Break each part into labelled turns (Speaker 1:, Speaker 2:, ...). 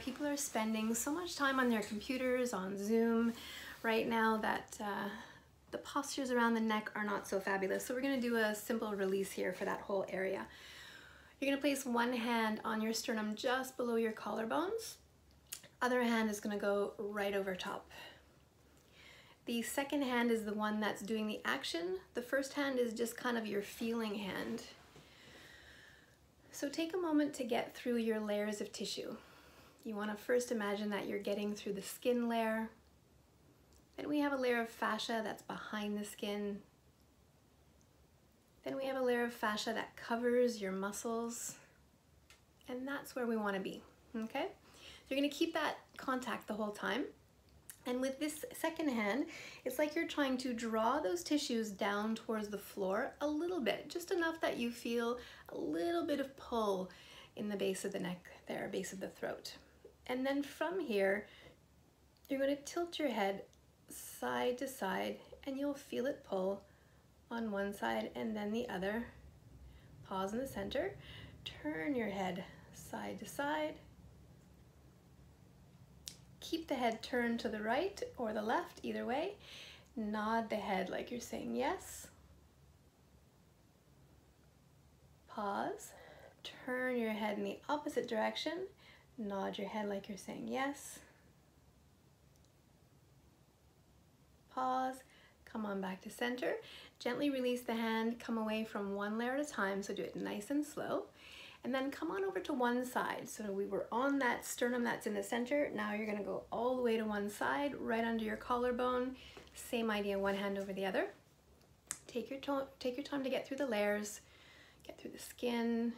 Speaker 1: people are spending so much time on their computers, on Zoom right now that uh, the postures around the neck are not so fabulous. So we're gonna do a simple release here for that whole area. You're gonna place one hand on your sternum just below your collarbones. Other hand is gonna go right over top. The second hand is the one that's doing the action. The first hand is just kind of your feeling hand. So take a moment to get through your layers of tissue. You wanna first imagine that you're getting through the skin layer. Then we have a layer of fascia that's behind the skin. Then we have a layer of fascia that covers your muscles. And that's where we wanna be, okay? You're gonna keep that contact the whole time. And with this second hand, it's like you're trying to draw those tissues down towards the floor a little bit, just enough that you feel a little bit of pull in the base of the neck there, base of the throat. And then from here, you're gonna tilt your head side to side and you'll feel it pull on one side and then the other. Pause in the center, turn your head side to side keep the head turned to the right or the left, either way. Nod the head like you're saying yes. Pause. Turn your head in the opposite direction. Nod your head like you're saying yes. Pause. Come on back to center. Gently release the hand. Come away from one layer at a time, so do it nice and slow and then come on over to one side. So we were on that sternum that's in the center. Now you're gonna go all the way to one side, right under your collarbone. Same idea, one hand over the other. Take your, take your time to get through the layers, get through the skin,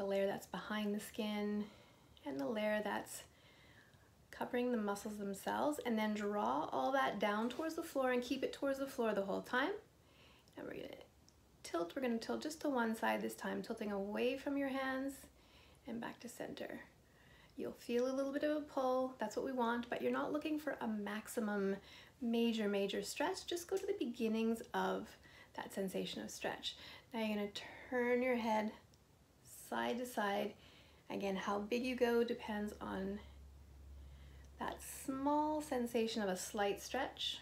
Speaker 1: the layer that's behind the skin, and the layer that's covering the muscles themselves, and then draw all that down towards the floor and keep it towards the floor the whole time. And we're gonna tilt, we're gonna tilt just to one side this time, tilting away from your hands and back to center. You'll feel a little bit of a pull, that's what we want, but you're not looking for a maximum major, major stretch. Just go to the beginnings of that sensation of stretch. Now you're gonna turn your head side to side. Again, how big you go depends on that small sensation of a slight stretch.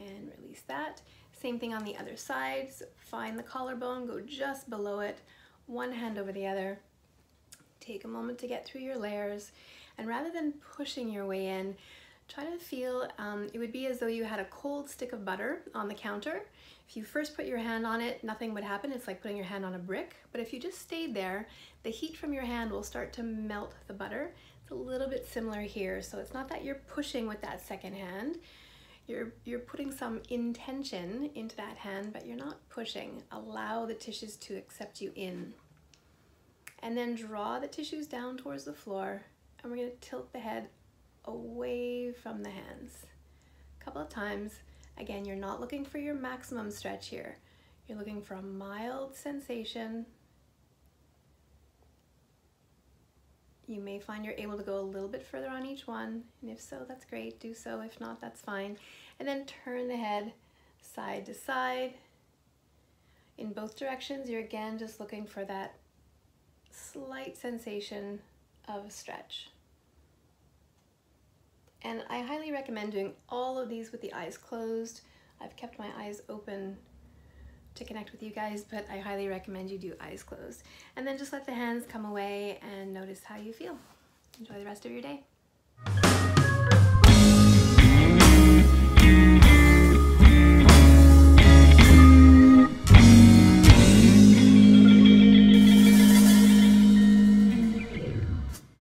Speaker 1: and release that. Same thing on the other side. So find the collarbone, go just below it, one hand over the other. Take a moment to get through your layers. And rather than pushing your way in, try to feel, um, it would be as though you had a cold stick of butter on the counter. If you first put your hand on it, nothing would happen. It's like putting your hand on a brick. But if you just stayed there, the heat from your hand will start to melt the butter. It's a little bit similar here. So it's not that you're pushing with that second hand. You're, you're putting some intention into that hand, but you're not pushing. Allow the tissues to accept you in. And then draw the tissues down towards the floor, and we're gonna tilt the head away from the hands. A couple of times. Again, you're not looking for your maximum stretch here. You're looking for a mild sensation You may find you're able to go a little bit further on each one, and if so, that's great, do so. If not, that's fine. And then turn the head side to side. In both directions, you're again just looking for that slight sensation of stretch. And I highly recommend doing all of these with the eyes closed. I've kept my eyes open to connect with you guys, but I highly recommend you do eyes closed. And then just let the hands come away and notice how you feel. Enjoy the rest of your day.